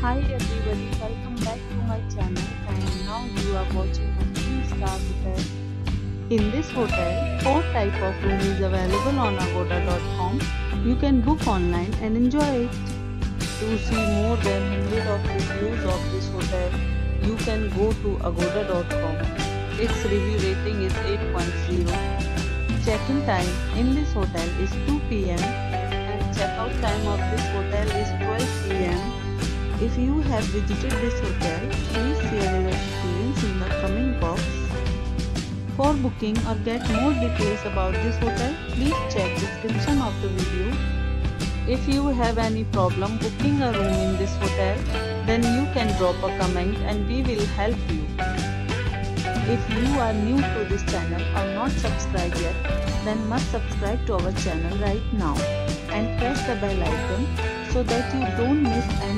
Hi everybody, welcome back to my channel and now you are watching a 3-star hotel. In this hotel, 4 type of room is available on agoda.com. You can book online and enjoy it. To see more than 100 of reviews of this hotel, you can go to agoda.com. Its review rating is 8.0. Check-in time in this hotel is 2 pm and check-out time of this hotel is 12 pm. If you have visited this hotel, please share your experience in the comment box. For booking or get more details about this hotel, please check description of the video. If you have any problem booking a room in this hotel, then you can drop a comment and we will help you. If you are new to this channel or not subscribed yet, then must subscribe to our channel right now and press the bell icon so that you don't miss any